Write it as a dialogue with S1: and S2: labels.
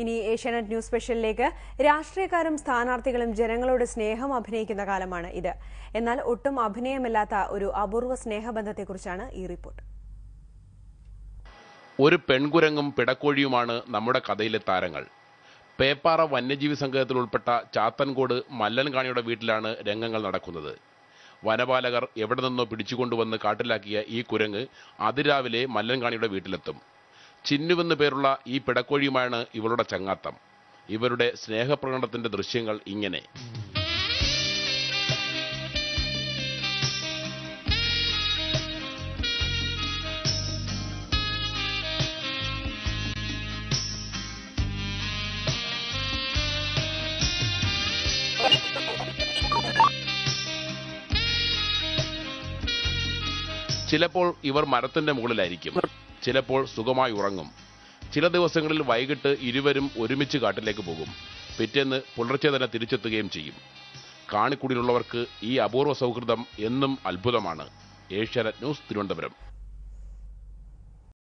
S1: ഇനി ഏഷ്യാനെറ്റ് ന്യൂസ് സ്പെഷ്യലിലേക്ക്. രാഷ്ട്രീയക്കാരും സ്ഥാനാർത്ഥികളും ജനങ്ങളോട് സ്നേഹം അഭിനയിക്കുന്ന കാലമാണ് ഇത്. എന്നാൽ ഒട്ടും അഭിനയമില്ലാത്ത ഒരു അപൂർവ സ്നേഹബന്ധത്തെക്കുറിച്ചാണ് ഈ റിപ്പോർട്ട്.
S2: ഒരു പെൺകുരങ്ങും പിടക്കോഴിയുമാണ് നമ്മുടെ കഥയിലെ താരങ്ങൾ. പേപ്പാറ വന്യജീവി സംഘത്തിൽ ഉൾപ്പെട്ട ചാത്തൻകോട് മല്ലൻകാണിയുടെ വീട്ടിലാണ് രംഗങ്ങൾ നടക്കുന്നത്. വനപാലകർ എവിടെ നിന്നോ പിടിച്ചുകൊണ്ടുവന്ന് കാട്ടിലാക്കിയ ഈ കുരങ്ങ് അതിരാവിലെ മല്ലൻകാണിയുടെ വീട്ടിലെത്തും. ചിന്നുവെന്ന് പേരുള്ള ഈ പിടക്കോഴിയുമാണ് ഇവളുടെ ചങ്ങാത്തം. ഇവരുടെ സ്നേഹപ്രകടനത്തിന്റെ ദൃശ്യങ്ങൾ ഇങ്ങനെ. ചിലപ്പോൾ ഇവർ മരത്തിന്റെ മുകളിലായിരിക്കും. ചിലപ്പോൾ സുഖമായി ഉറങ്ങും. ചില ദിവസങ്ങളിൽ വൈകിട്ട് ഇരുവരും ഒരുമിച്ച് കാട്ടിലേക്ക് പോകും. പിറ്റേന്ന് പുലർച്ചെ തന്നെ തിരിച്ചെത്തുകയും ചെയ്യും. കാണിക്കുടിയിലുള്ളവർക്ക് ഈ അപൂർവ സൗഹൃദം എന്നും അത്ഭുതമാണ്. ഏഷ്യാനെറ്റ് ന്യൂസ് തിരുവനന്തപുരം.